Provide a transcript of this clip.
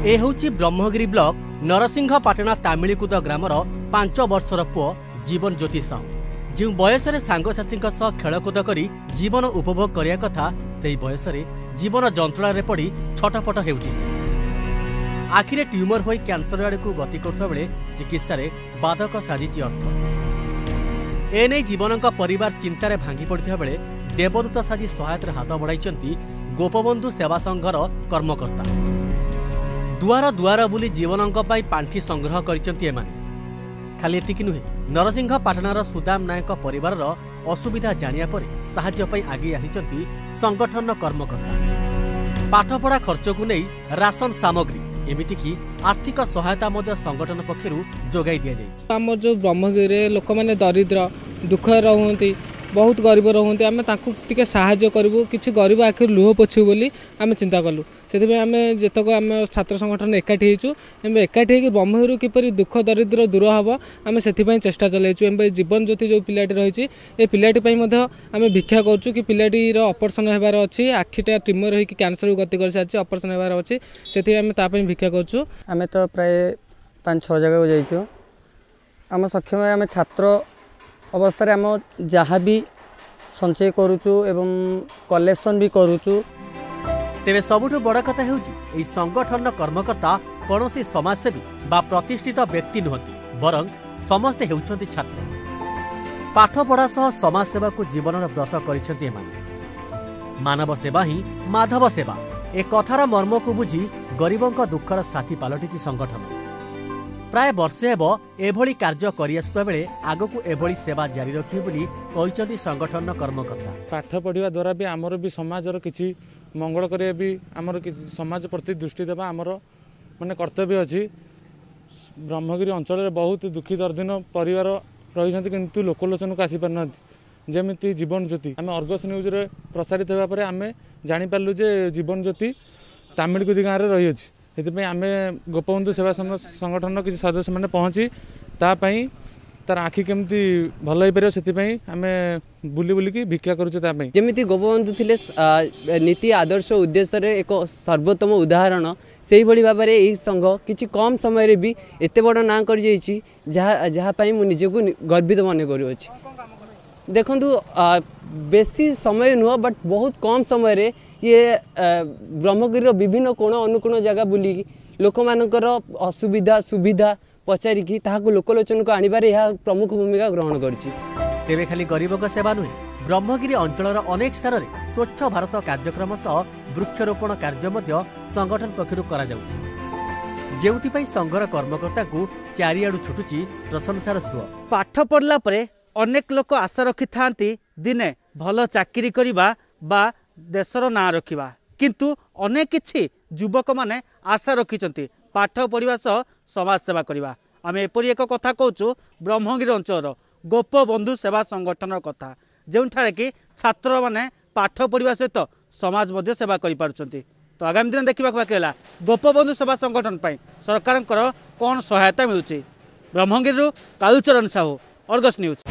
ଏ ହେଉଛି ବ୍ରହ୍ମଗିରି ବ୍ଲକ ନରସିଂହପାଟଣା ତାମିଳିକୁଦ ଗ୍ରାମର ପାଞ୍ଚ ବର୍ଷର ପୁଅ ଜୀବନ ଜ୍ୟୋତି ସାହୁ। ଯେଉଁ ବୟସରେ ସାଙ୍ଗସାଥୀଙ୍କ ସହ ଖେଳକୁଦ କରି ଜୀବନ ଉପଭୋଗ କରିବା କଥା ସେହି ବୟସରେ ଜୀବନ ଯନ୍ତ୍ରଣାରେ ପଡ଼ି ଛଟପଟ ହେଉଛି ସେ। ଆଖିରେ ଟ୍ୟୁମର ହୋଇ କ୍ୟାନ୍ସର ଆଡ଼କୁ ଗତି କରୁଥିବା ବେଳେ ଚିକିତ୍ସାରେ ବାଧକ ସାଜିଛି ଅର୍ଥ। ଏନେଇ ଜୀବନଙ୍କ ପରିବାର ଚିନ୍ତାରେ ଭାଙ୍ଗି ପଡ଼ିଥିବା ବେଳେ ଦେବଦୂତ ସାଜି ସହାୟତାରେ ହାତ ବଢ଼ାଇଛନ୍ତି ଗୋପବନ୍ଧୁ ସେବା ସଂଘର କର୍ମକର୍ତ୍ତା। ଦୁଆର ଦୁଆର ବୁଲି ଜୀବନଙ୍କ ପାଇଁ ପାଣ୍ଠି ସଂଗ୍ରହ କରିଛନ୍ତି ଏମାନେ। ଖାଲି ଏତିକି ନୁହେଁ ନରସିଂହପାଟଣାର ସୁଦାମ ନାୟକ ପରିବାରର ଅସୁବିଧା ଜାଣିବା ପରେ ସାହାଯ୍ୟ ପାଇଁ ଆଗେଇ ଆସିଛନ୍ତି ସଂଗଠନର କର୍ମକର୍ତ୍ତା। ପାଠପଢ଼ା ଖର୍ଚ୍ଚକୁ ନେଇ ରାସନ ସାମଗ୍ରୀ ଏମିତିକି ଆର୍ଥିକ ସହାୟତା ମଧ୍ୟ ସଂଗଠନ ପକ୍ଷରୁ ଯୋଗାଇ ଦିଆଯାଇଛି। ଆମର ଯେଉଁ ବ୍ରହ୍ମଗିରିରେ ଲୋକମାନେ ଦରିଦ୍ର ଦୁଃଖରେ ରହୁଛନ୍ତି ବହୁତ ଗରିବ ରହୁଛନ୍ତି ଆମେ ତାଙ୍କୁ ଟିକେ ସାହାଯ୍ୟ କରିବୁ କିଛି ଗରିବ ଆଖିରୁ ଲୁହ ପୋଛିବୁ ବୋଲି ଆମେ ଚିନ୍ତା କଲୁ ସେଥିପାଇଁ ଆମେ ଯେତେକ ଆମ ଛାତ୍ର ସଂଗଠନ ଏକାଠି ହେଇଛୁ ଏବେ ଏକାଠି ହେଇକି ବ୍ରହ୍ମଗିରିରୁ କିପରି ଦୁଃଖ ଦରିଦ୍ର ଦୂର ହେବ ଆମେ ସେଥିପାଇଁ ଚେଷ୍ଟା ଚଲାଇଛୁ। ଏବେ ଜୀବନ ଜ୍ୟୋତି ଯେଉଁ ପିଲାଟି ରହିଛି ଏ ପିଲାଟି ପାଇଁ ମଧ୍ୟ ଆମେ ଭିକ୍ଷା କରୁଛୁ କି ପିଲାଟିର ଅପରେସନ୍ ହେବାର ଅଛି ଆଖିଟା ଟ୍ରିମର ହେଇକି କ୍ୟାନ୍ସରକୁ ଗତି କରିସାରିଛି ଅପରେସନ୍ ହେବାର ଅଛି ସେଥିପାଇଁ ଆମେ ତା ପାଇଁ ଭିକ୍ଷା କରୁଛୁ। ଆମେ ତ ପ୍ରାୟ ପାଞ୍ଚ ଛଅ ଜାଗାକୁ ଯାଇଛୁ। ଆମ ସକ୍ଷମ ଆମେ ଛାତ୍ର ଅବସ୍ଥାରେ ଆମ ଯାହା ବି ସଞ୍ଚୟ କରୁଛୁ ଏବଂ କଲେକ୍ସନ୍ ବି କରୁଛୁ। ତେବେ ସବୁଠୁ ବଡ଼ କଥା ହେଉଛି ଏହି ସଂଗଠନର କର୍ମକର୍ତ୍ତା କୌଣସି ସମାଜସେବୀ ବା ପ୍ରତିଷ୍ଠିତ ବ୍ୟକ୍ତି ନୁହନ୍ତି ବରଂ ସମସ୍ତେ ହେଉଛନ୍ତି ଛାତ୍ର। ପାଠପଢ଼ା ସହ ସମାଜସେବାକୁ ଜୀବନର ବ୍ରତ କରିଛନ୍ତି ଏମାନେ। ମାନବ ସେବା ହିଁ ମାଧବ ସେବା। ଏ କଥାର ମର୍ମକୁ ବୁଝି ଗରିବଙ୍କ ଦୁଃଖର ସାଥୀ ପାଲଟିଛି ସଂଗଠନ। ପ୍ରାୟ ବର୍ଷେ ହେବ ଏଭଳି କାର୍ଯ୍ୟ କରିଆସୁଥିବା ବେଳେ ଆଗକୁ ଏଭଳି ସେବା ଜାରି ରଖିବେ ବୋଲି କହିଛନ୍ତି ସଂଗଠନର କର୍ମକର୍ତ୍ତା। ପାଠ ପଢ଼ିବା ଦ୍ୱାରା ବି ଆମର ବି ସମାଜର କିଛି ମଙ୍ଗଳ କରିବା ବି ଆମର କିଛି ସମାଜ ପ୍ରତି ଦୃଷ୍ଟି ଦେବା ଆମର ମାନେ କର୍ତ୍ତବ୍ୟ ଅଛି। ବ୍ରହ୍ମଗିରି ଅଞ୍ଚଳରେ ବହୁତ ଦୁଃଖୀ ଦର୍ଦିନ ପରିବାର ରହିଛନ୍ତି କିନ୍ତୁ ଲୋକଲୋଚନକୁ ଆସିପାରୁନାହାନ୍ତି। ଯେମିତି ଜୀବନ ଜ୍ୟୋତି। ଆମେ ଅର୍ଗସ ନ୍ୟୁଜ୍ରେ ପ୍ରସାରିତ ହେବା ପରେ ଆମେ ଜାଣିପାରିଲୁ ଯେ ଜୀବନ ଜ୍ୟୋତି ତାମିଲକୁଦି ଗାଁରେ ରହିଅଛି। ସେଥିପାଇଁ ଆମେ ଗୋପବନ୍ଧୁ ସେବା ସଂଘ- ସଂଗଠନର କିଛି ସଦସ୍ୟମାନେ ପହଞ୍ଚି ତା ପାଇଁ ତାର ଆଖି କେମିତି ଭଲ ହେଇପାରିବ ସେଥିପାଇଁ ଆମେ ବୁଲି ବୁଲିକି ଭିକ୍ଷା କରୁଛୁ ତା ପାଇଁ। ଯେମିତି ଗୋପବନ୍ଧୁ ଥିଲେ ଆ, ନୀତି ଆଦର୍ଶ ଉଦ୍ଦେଶ୍ୟରେ ଏକ ସର୍ବୋତ୍ତମ ଉଦାହରଣ ସେହିଭଳି ଭାବରେ ଏହି ସଂଘ କିଛି କମ୍ ସମୟରେ ବି ଏତେ ବଡ଼ ନାଁ କରିଯାଇଛି ଯାହା ଯାହା ପାଇଁ ମୁଁ ନିଜକୁ ନି- ଗର୍ବିତ ମନେ କରୁଅଛି। ଦେଖନ୍ତୁ ଆ, ବେଶୀ ସମୟ ନୁହଁ ବଟ୍ ବହୁତ କମ୍ ସମୟରେ ଇଏ ବ୍ରହ୍ମଗିରିର ବିଭିନ୍ନ କୋଣ ଅନୁକୋଣ ଜାଗା ବୁଲିକି ଲୋକମାନଙ୍କର ଅସୁବିଧା ସୁବିଧା ପଚାରିକି ତାହାକୁ ଲୋକଲୋଚନକୁ ଆଣିବାରେ ଏହା ପ୍ରମୁଖ ଭୂମିକା ଗ୍ରହଣ କରିଛି। ତେବେ ଖାଲି ଗରିବଙ୍କ ସେବା ନୁହେଁ ବ୍ରହ୍ମଗିରି ଅଞ୍ଚଳର ଅନେକ ସ୍ଥାନରେ ସ୍ୱଚ୍ଛ ଭାରତ କାର୍ଯ୍ୟକ୍ରମ ସହ ବୃକ୍ଷରୋପଣ କାର୍ଯ୍ୟ ମଧ୍ୟ ସଂଗଠନ ପକ୍ଷରୁ କରାଯାଉଛି। ଯେଉଁଥିପାଇଁ ସଂଘର କର୍ମକର୍ତ୍ତାଙ୍କୁ ଚାରିଆଡୁ ଛୁଟୁଛି ପ୍ରଶଂସାର ସୁଅ। ପାଠ ପଢ଼ିଲା ପରେ ଅନେକ ଲୋକ ଆଶା ରଖିଥାନ୍ତି ଦିନେ ଭଲ ଚାକିରି କରିବା ବା ଦେଶର ନାଁ ରଖିବା। କିନ୍ତୁ ଅନେକ କିଛି ଯୁବକମାନେ ଆଶା ରଖିଛନ୍ତି ପାଠ ପଢ଼ିବା ସହ ସମାଜ ସେବା କରିବା। ଆମେ ଏପରି ଏକ କଥା କହୁଛୁ ବ୍ରହ୍ମଗିରି ଅଞ୍ଚଳର ଗୋପବନ୍ଧୁ ସେବା ସଂଗଠନର କଥା ଯେଉଁଠାରେ କି ଛାତ୍ରମାନେ ପାଠ ପଢ଼ିବା ସହିତ ସମାଜ ମଧ୍ୟ ସେବା କରିପାରୁଛନ୍ତି। ତ ଆଗାମୀ ଦିନ ଦେଖିବାକୁ ବାକି ହେଲା ଗୋପବନ୍ଧୁ ସେବା ସଂଗଠନ ପାଇଁ ସରକାରଙ୍କର କ'ଣ ସହାୟତା ମିଳୁଛି? ବ୍ରହ୍ମଗିରିରୁ କାଳୁଚରଣ ସାହୁ ଅର୍ଗସ୍ ନ୍ୟୁଜ୍।